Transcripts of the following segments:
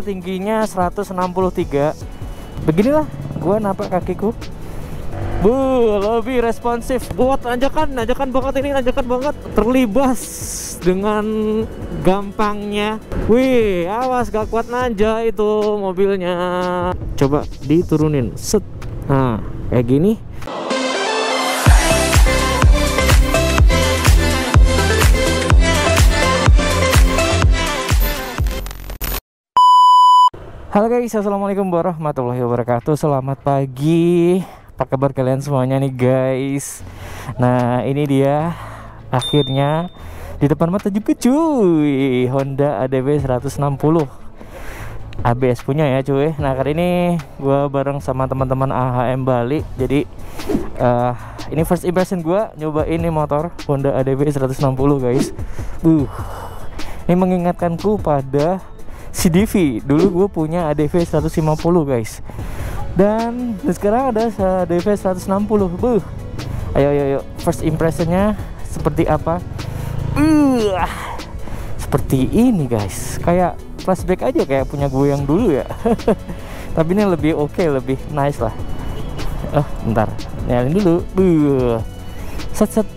tingginya 163 beginilah gua napak kakiku Bu, lebih responsif. Buat tanjakan, tanjakan banget ini, tanjakan banget. Terlibas dengan gampangnya. Wih, awas gak kuat nanja itu mobilnya. Coba diturunin. Set. Nah, kayak gini. Halo guys, assalamualaikum warahmatullahi wabarakatuh. Selamat pagi. Apa kabar kalian semuanya nih guys? Nah ini dia akhirnya di depan mata juga cuy Honda ADV 160 ABS punya ya cuy. Nah kali ini gue bareng sama teman-teman AHM Bali. Jadi uh, ini first impression gue nyobain ini motor Honda ADV 160 guys. Uh, ini mengingatkanku pada CDV dulu gue punya ADV 150 guys. Dan sekarang ada ADV 160 buh. Ayo ayo ayo. First impressionnya seperti apa? Uh, seperti ini guys. Kayak flashback aja kayak punya gue yang dulu ya. Tapi ini lebih oke okay, lebih nice lah. Oh bentar. Nyalin dulu. Buh set set.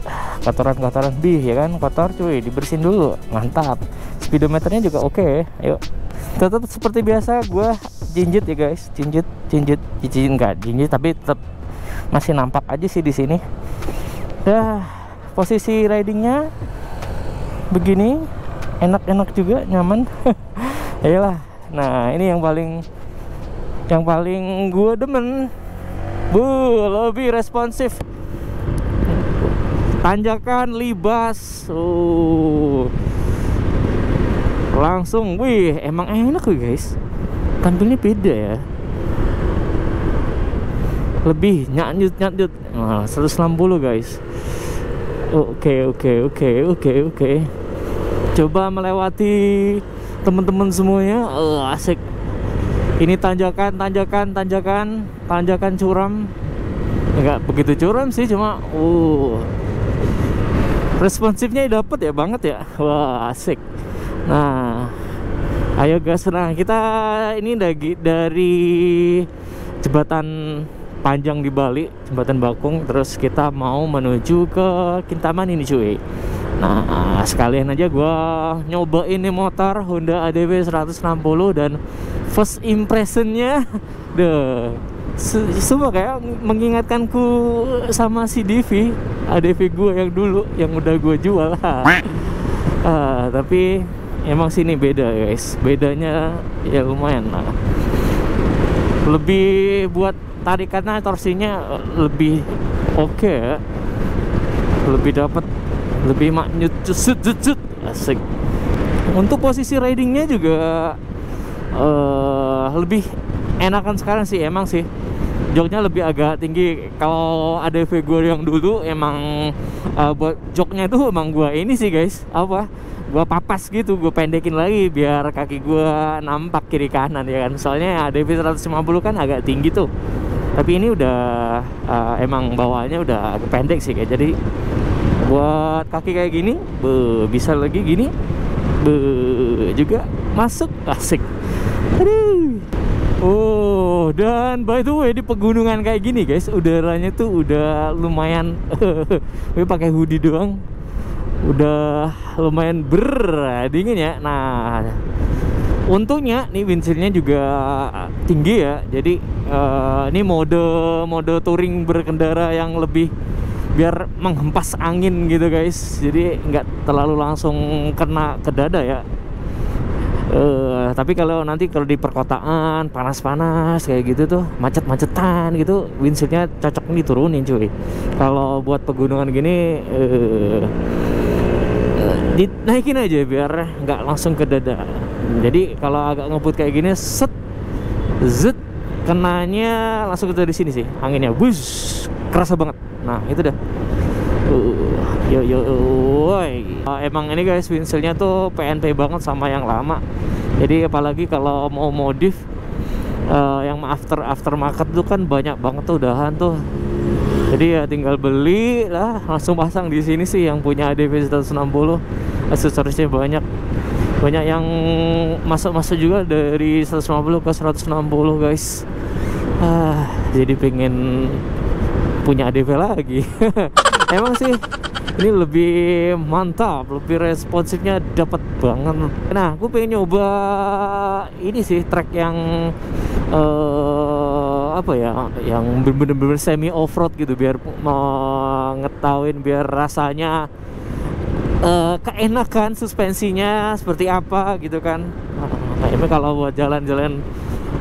Kotoran-kotoran bih ya kan? Kotor cuy. Dibersihin dulu. Mantap. Speedometernya juga oke. Okay. ayo tetap seperti biasa gue jinjit ya guys. Jinjit jinjit jinjit enggak jinjit tapi tetap masih nampak aja sih di sini. Ya posisi ridingnya begini enak-enak juga nyaman. Ayolah nah ini yang paling yang paling gue demen. Bu lebih responsif. Tanjakan libas. Oh langsung wih emang enak wih guys. Tampilnya beda ya. Lebih nyanyut nyanyut. Nah, 160 guys. Oke oke oke oke oke. Coba melewati teman-teman semuanya. Uh, asik. Ini tanjakan tanjakan tanjakan. Tanjakan curam. Enggak begitu curam sih cuma uh. Responsifnya dapet ya banget ya. Wah asik Nah, ayo guys, nah kita ini dari dari jembatan panjang di Bali, jembatan Bakung, terus kita mau menuju ke Kintaman ini cuy. Nah, sekalian aja gua nyobain ini motor Honda ADV 160 dan first impressionnya, deh, semua kayak mengingatkanku sama si Divi, ADV gue yang dulu yang udah gue jual. ah, tapi emang sini beda guys. Bedanya ya lumayan lah. Lebih buat tarikannya torsinya lebih oke. Okay, lebih dapat lebih maknyut cut cut asik. Untuk posisi ridingnya juga uh, lebih enakan sekarang sih emang sih. Joknya lebih agak tinggi. Kalau ada gue yang dulu emang uh, buat joknya itu emang gua ini sih guys. Apa gue papas gitu gue pendekin lagi biar kaki gue nampak kiri kanan ya kan? Soalnya ADV 150 kan agak tinggi tuh. Tapi ini udah uh, emang bawahnya udah agak pendek sih kayak jadi buat kaki kayak gini be, bisa lagi gini be, juga masuk asik. Aduh. Oh, dan by the way di pegunungan kayak gini guys, udaranya tuh udah lumayan. Gue pakai hoodie doang, udah lumayan ber dingin ya. Nah untungnya nih windshieldnya juga tinggi ya. Jadi uh, ini mode mode touring berkendara yang lebih biar menghempas angin gitu guys. Jadi nggak terlalu langsung kena ke dada ya. Uh, tapi kalau nanti kalau di perkotaan panas-panas kayak gitu tuh macet-macetan gitu windshieldnya cocok nih turunin cuy. Kalau buat pegunungan gini uh, dinaikin aja biar nggak langsung ke dada. Jadi kalau agak ngebut kayak gini set zet kenanya langsung ke di sini sih anginnya bus kerasa banget. Nah itu dah. Uh, yo yo woi. Uh, emang ini guys windshieldnya tuh PNP banget sama yang lama. Jadi apalagi kalau mau modif uh, yang after aftermarket tuh kan banyak banget tuh udahan tuh. Jadi ya tinggal beli lah langsung pasang di sini sih yang punya ADV 160 aksesorisnya banyak. Banyak yang masuk-masuk juga dari 150 ke 160 guys. Ah, jadi pengen punya ADV lagi. Emang sih ini lebih mantap lebih responsifnya dapat banget. Nah gue pengen nyoba ini sih track yang uh, apa ya yang bener-bener semi off road gitu biar mengetahuin biar rasanya uh, keenakan suspensinya seperti apa gitu kan. Ini kalau buat jalan-jalan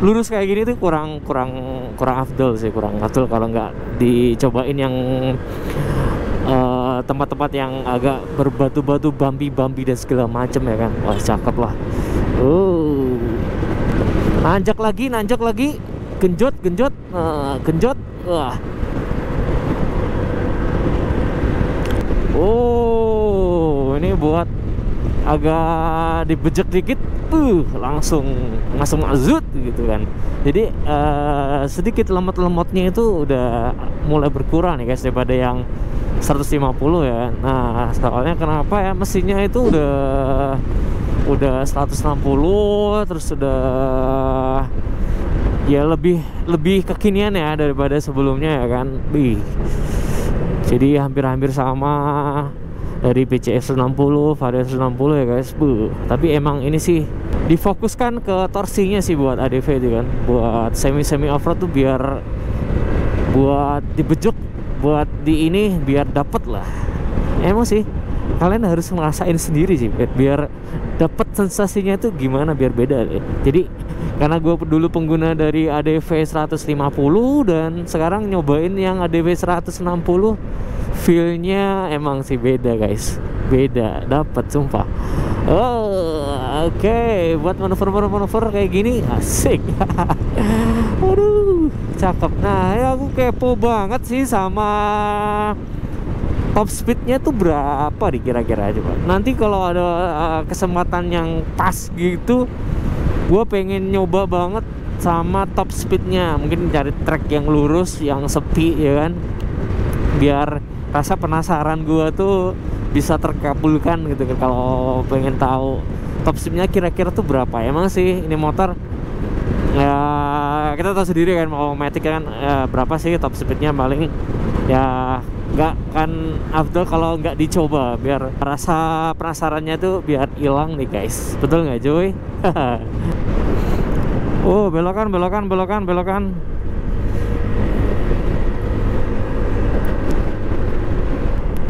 lurus kayak gini tuh kurang kurang kurang afdol sih kurang afdol kalau nggak dicobain yang tempat tempat-tempat yang agak berbatu-batu bambi-bambi dan segala macam ya kan. Wah cakep lah. Uh. Nanjak lagi nanjak lagi. Genjot genjot. Uh, genjot. Wah. Oh ini buat agak dibejek dikit uh langsung langsung azut gitu kan. Jadi uh, sedikit lemot-lemotnya itu udah mulai berkurang nih guys daripada yang 150 ya. Nah soalnya kenapa ya? Mesinnya itu udah udah 160 terus udah ya lebih lebih kekinian ya daripada sebelumnya ya kan. Bih. jadi hampir-hampir sama dari PCS 160 Vario 160 ya guys Bu. tapi emang ini sih difokuskan ke torsinya sih buat ADV itu kan buat semi-semi off-road tuh biar buat dibejuk buat di ini biar dapet lah emang sih kalian harus ngerasain sendiri sih biar dapet sensasinya itu gimana biar beda deh. jadi karena gue dulu pengguna dari ADV 150 dan sekarang nyobain yang ADV 160 feelnya emang sih beda guys. Beda. Dapat sumpah. Oh oke. Okay. buat manuver-manuver kayak gini asik. Aduh cakep. Nah ya aku kepo banget sih sama top speednya tuh berapa nih kira-kira coba. Nanti kalau ada uh, kesempatan yang pas gitu gue pengen nyoba banget sama top speednya. Mungkin cari track yang lurus yang sepi ya kan? Biar rasa penasaran gue tuh bisa terkabulkan gitu kan kalau pengen tahu top speednya kira-kira tuh berapa. Emang sih ini motor ya kita tahu sendiri kan mau matic kan ya, berapa sih top speednya. Paling ya nggak kan afdol kalau nggak dicoba biar rasa penasarannya tuh biar hilang nih guys. Betul nggak Joy? Oh belokan belokan belokan belokan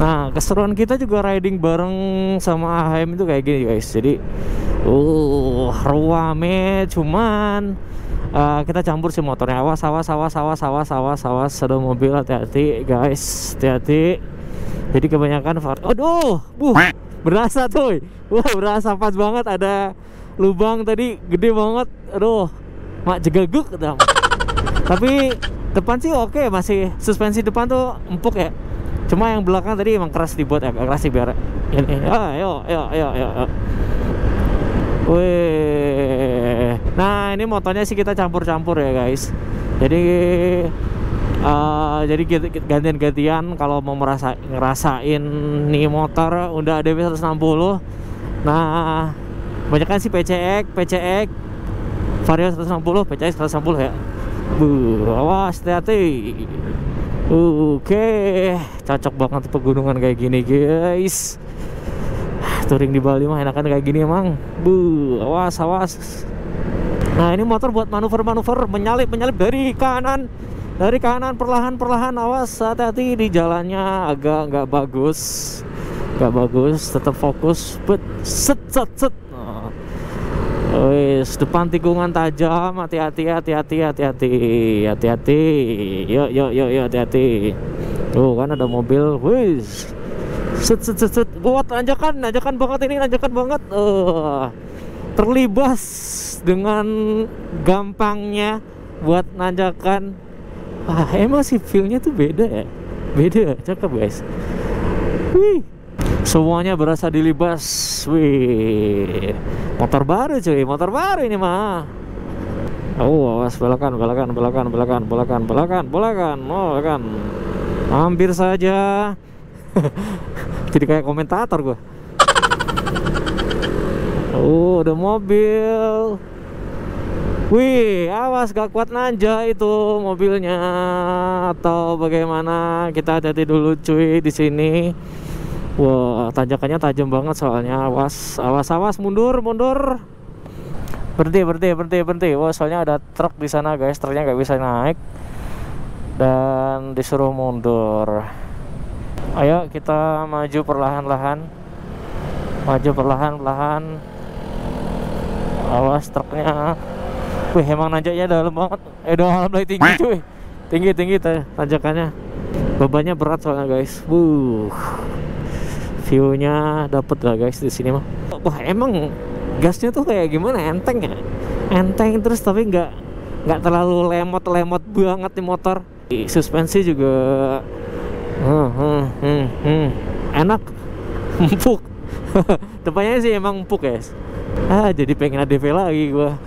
Nah, keseruan kita juga riding bareng sama AHM itu kayak gini guys. Jadi, uh, ruame cuman uh, kita campur si motornya. Awas, awas, awas, awas, awas, awas, awas. Ada mobil hati-hati guys, hati-hati. Jadi kebanyakan Aduh, buh, berasa tuh. Wah, berasa pas banget ada lubang tadi gede banget. Aduh, mak jegaguk Tapi depan sih oke, masih suspensi depan tuh empuk ya cuma yang belakang tadi emang keras dibuat agak keras sih biar ini ah, ayo ayo ayo, ayo. Wih. Nah ini motornya sih kita campur-campur ya guys. Jadi uh, Jadi gantian-gantian Kalau mau merasa ngerasain nih motor Udah DB 160 Nah Banyak kan sih PCX PCX Vario 160 PCX 160 ya. Buh, awas hati-hati Oke, cocok banget pegunungan kayak gini guys. Touring di Bali mah enakan kayak gini emang. Bu, awas awas. Nah ini motor buat manuver-manuver menyalip menyalip dari kanan, dari kanan perlahan-perlahan. Awas hati-hati di jalannya agak nggak bagus, nggak bagus. Tetap fokus, but set set set. Wis, depan tikungan tajam, hati-hati, hati-hati, hati-hati, hati-hati. Yuk, yuk, yuk, yuk, hati-hati. Tuh kan ada mobil, wis. Set, set, set, set. Buat nanjakan, nanjakan banget ini, nanjakan banget. Uh, terlibas dengan gampangnya buat nanjakan. Wah, emang sih feelnya tuh beda ya. Beda, cakep guys. Wih semuanya berasa dilibas wih. Motor baru cuy. Motor baru ini mah. Oh awas belakang belakang belakang belakang belakang belakang belakan oh, hampir saja. Jadi kayak komentator gua. Oh ada mobil. Wih, awas gak kuat nanja itu mobilnya. Atau bagaimana? Kita hati-hati dulu cuy di sini. Wah, tanjakannya tajam banget soalnya. Awas, awas, awas, mundur, mundur. Berhenti, berhenti, berhenti, berhenti. Wah, soalnya ada truk di sana guys, truknya nggak bisa naik dan disuruh mundur. Ayo kita maju perlahan-lahan. Maju perlahan-lahan. Awas truknya Wih emang nanjaknya dalam banget Eh dalam lagi tinggi cuy Tinggi tinggi tanjakannya Bebannya berat soalnya guys Wuh Viewnya dapet lah guys di sini mah. Wah emang gasnya tuh kayak gimana? Enteng ya? Enteng terus tapi nggak nggak terlalu lemot-lemot banget nih motor. Suspensi juga hmm, hmm, hmm, hmm. Enak. Empuk. Depannya sih emang empuk guys ah jadi pengen ADV lagi gua.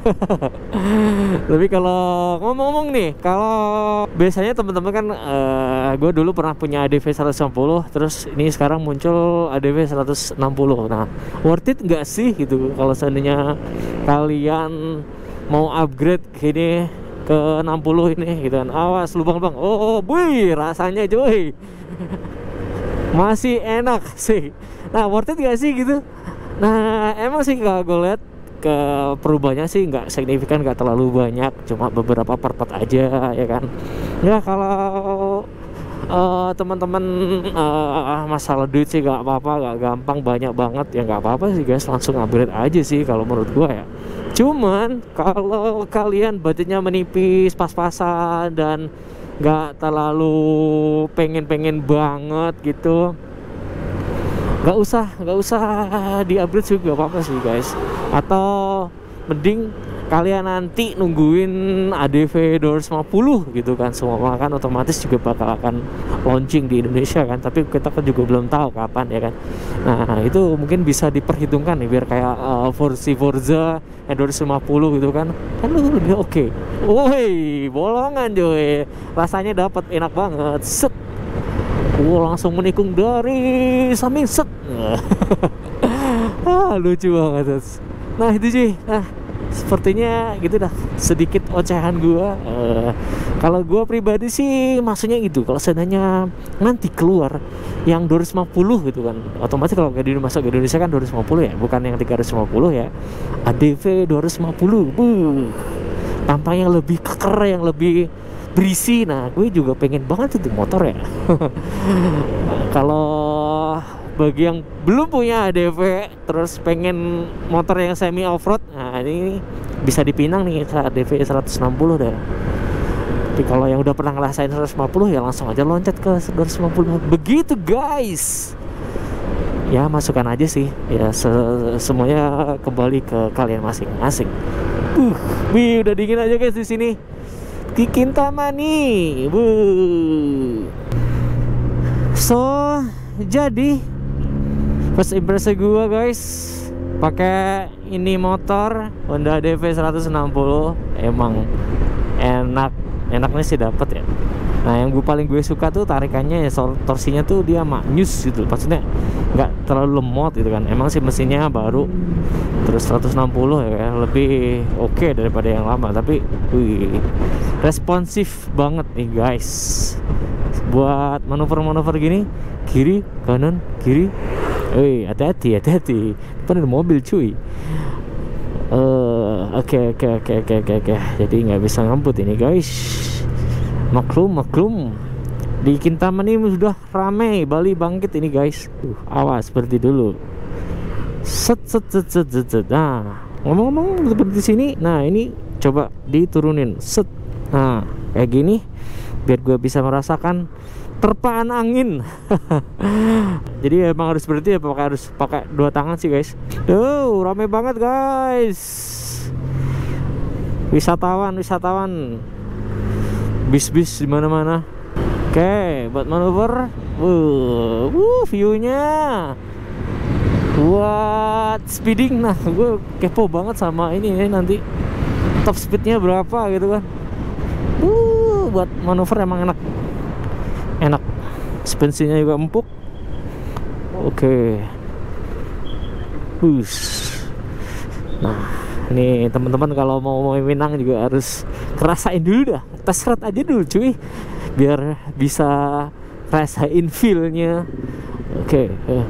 Tapi kalau ngomong-ngomong nih kalau biasanya teman-teman kan uh, eh, gue dulu pernah punya ADV 150 terus ini sekarang muncul ADV 160 nah worth it nggak sih gitu? Kalau seandainya kalian mau upgrade gini ke 60 ini gitu kan. Awas lubang-lubang. Oh, oh boy rasanya cuy. Masih enak sih. Nah worth it gak sih gitu Nah emang sih kalau gue lihat ke perubahannya sih nggak signifikan nggak terlalu banyak. Cuma beberapa part-part aja ya kan? Ya kalau uh, teman-teman uh, masalah duit sih nggak apa-apa nggak gampang banyak banget. Ya nggak apa-apa sih guys. Langsung upgrade aja sih kalau menurut gua ya. Cuman kalau kalian budgetnya menipis pas-pasan dan nggak terlalu pengen-pengen banget gitu nggak usah nggak usah di upgrade juga apa apa sih guys. Atau mending kalian nanti nungguin ADV 250 gitu kan. Semua kan otomatis juga bakal akan launching di Indonesia kan. Tapi kita kan juga belum tahu kapan ya kan. Nah itu mungkin bisa diperhitungkan nih biar kayak uh, Forza Forza 250 gitu kan. Kan lu oke. Okay. woi bolongan joy rasanya dapat enak banget. Set Wah langsung menikung dari samping set. Ah, lucu banget nah itu sih. Nah sepertinya gitu dah. Sedikit ocehan gua. Uh, kalau gua pribadi sih maksudnya itu. Kalau seandainya nanti keluar yang 250 gitu kan. Otomatis kalau di masuk ke Indonesia kan 250 ya. Bukan yang 350 ya. ADV 250 buh. Tampaknya lebih keker yang lebih berisi nah gue juga pengen banget itu motor ya. Kalau bagi yang belum punya ADV terus pengen motor yang semi off road nah ini bisa dipinang nih ADV 160 deh. Tapi kalau yang udah pernah ngerasain 150 ya langsung aja loncat ke 250 begitu guys. Ya masukkan aja sih. Ya se semuanya kembali ke kalian masing-masing. Uh, wih udah dingin aja guys di sini di Kintamani bu. So jadi first impression gue guys pakai ini motor Honda DV 160 emang enak. Enaknya sih dapat ya. Nah yang gue paling gue suka tuh tarikannya ya torsinya tuh dia maknyus gitu. Maksudnya nggak terlalu lemot gitu kan. Emang sih mesinnya baru terus 160 ya lebih oke okay daripada yang lama. Tapi wih responsif banget nih guys buat manuver-manuver gini kiri kanan kiri Wih, hati-hati, hati-hati. Depan ada mobil, cuy. Oke, oke, oke, oke, oke, oke. Jadi nggak bisa ngambut ini, guys. Maklum, maklum. Di Kintaman ini sudah ramai Bali bangkit ini, guys. Uh, awas, berhenti dulu. Set, set, set, set, set, set. Nah, ngomong-ngomong seperti sini. Nah, ini coba diturunin. Set nah kayak gini biar gue bisa merasakan terpaan angin. Jadi emang harus berhenti ya pakai harus pakai dua tangan sih guys. Tuh rame banget guys. Wisatawan wisatawan. Bis-bis di mana-mana. Oke buat manuver. Uh, uh viewnya. Buat speeding. Nah gue kepo banget sama ini ya nanti top speednya berapa gitu kan uh buat manuver emang enak. Enak. Suspensinya juga empuk. Oke. Okay. nah ini teman-teman kalau mau mau Minang juga harus kerasain dulu dah. Tes rat aja dulu cuy. Biar bisa rasain feelnya. Oke eh.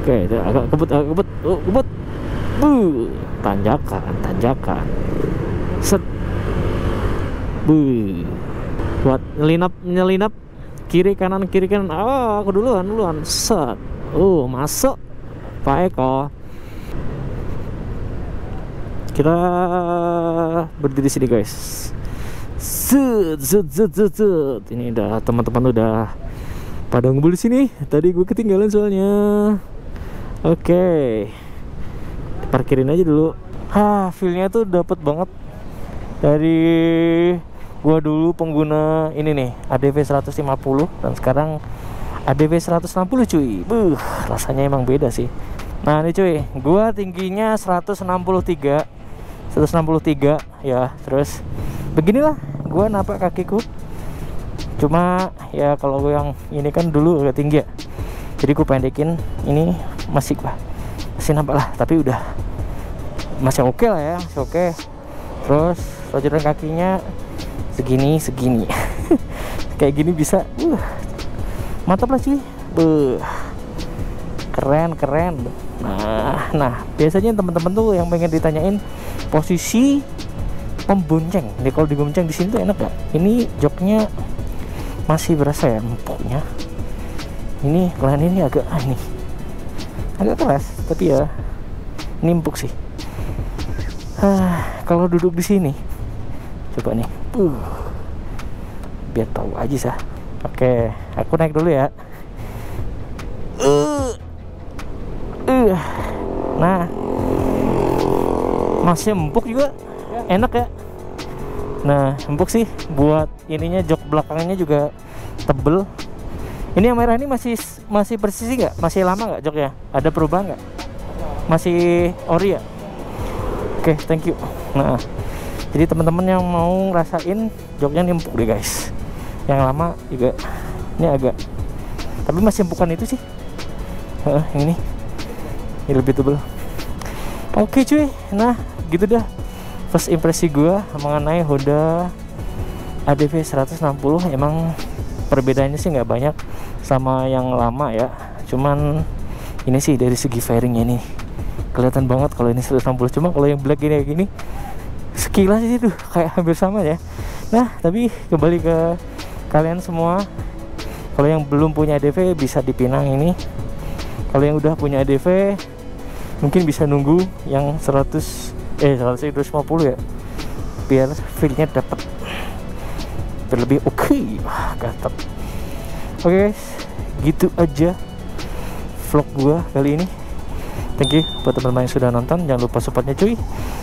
oke agak kebut agak kebut. Oh, kebut. Bu tanjakan tanjakan. Set bu. Buat nyelinap nyelinap. Kiri kanan kiri kanan. Oh aku duluan duluan. Set. Oh masuk. Pak Eko. Kita berdiri sini guys. Zut zut zut zut zut ini udah teman-teman udah pada ngumpul di sini. Tadi gue ketinggalan soalnya. Oke. Okay. parkirin aja dulu. Ah feelnya tuh dapat banget. Dari gua dulu pengguna ini nih ADV 150 dan sekarang ADV 160 cuy. Buh, rasanya emang beda sih. Nah ini cuy gua tingginya 163 163 ya terus beginilah gua napak kakiku. Cuma ya kalau yang ini kan dulu agak tinggi ya. Jadi gue pendekin ini masih lah masih nampak lah tapi udah masih oke okay lah ya masih oke. Okay. terus rojoran kakinya segini segini. Kayak gini bisa uh mantap lah sih. Beuh. keren keren. Nah nah biasanya teman-teman tuh yang pengen ditanyain posisi pembonceng nih kalau digonceng di sini tuh enak gak ini joknya masih berasa ya empuknya. Ini kalau ini agak ini agak keras tapi ya ini empuk sih. Ah, kalau duduk di sini coba nih uh, biar tahu aja sah. Oke aku naik dulu ya. Uh, uh. nah. Masih empuk juga. Enak ya. Nah empuk sih. Buat ininya jok belakangnya juga tebel. Ini yang merah ini masih masih persisi nggak? Masih lama nggak joknya ada perubahan nggak? Masih ori ya? Oke okay, thank you. Nah jadi teman-teman yang mau ngerasain joknya ini empuk deh guys. Yang lama juga ini agak tapi masih empukan itu sih. Uh, ini. Ini lebih tebel. Oke okay, cuy. Nah gitu dah first impresi gue mengenai Honda ADV 160 emang perbedaannya sih nggak banyak sama yang lama ya. Cuman ini sih dari segi fairingnya nih. Kelihatan banget kalau ini 160 cuma kalau yang black ini kayak gini sekilas itu kayak hampir sama ya. Nah tapi kembali ke kalian semua. Kalau yang belum punya ADV bisa dipinang ini. Kalau yang udah punya ADV mungkin bisa nunggu yang 100 eh 150 ya biar feelnya dapat lebih oke. Okay. wah oke okay, guys. Gitu aja vlog gua kali ini thank you buat teman-teman yang sudah nonton. Jangan lupa supportnya cuy.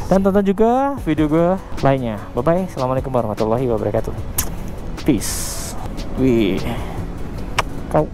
Dan tonton juga video gua lainnya. Bye bye assalamualaikum warahmatullahi wabarakatuh. Peace. Wih. Kau